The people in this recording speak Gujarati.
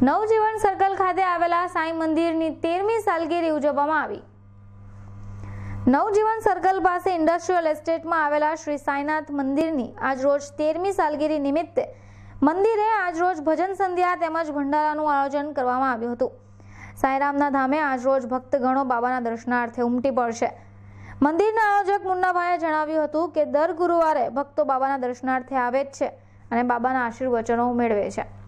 નવજીવન સર્કલ ખાતે આવેલા સાંઈ મંદિરની તેરમી સાલગીરી ઉજવવામાં આવી. નવજીવન સર્કલ પાસે ઇન્ડસ્ટ્રીયલ એસ્ટેટમાં આવેલા શ્રી સાંઈનાથ મંદિરની આજરોજ તેરમી સાલગીરી નિમિત્તે મંદિરે આજરોજ ભજન સંધ્યા તેમજ ભંડારાનું આયોજન કરવામાં આવ્યું હતું. સાંઈરામના ધામે આજરોજ ભક્તગણો બાબાના દર્શનાર્થે ઉમટી પડશે. મંદિરના આયોજક મુન્નાભાઈએ જણાવ્યું હતું કે દર ગુરુવારે ભક્તો બાબાના દર્શનાર્થે આવે જ છે અને બાબાના આશીર્વચનો મેળવે છે.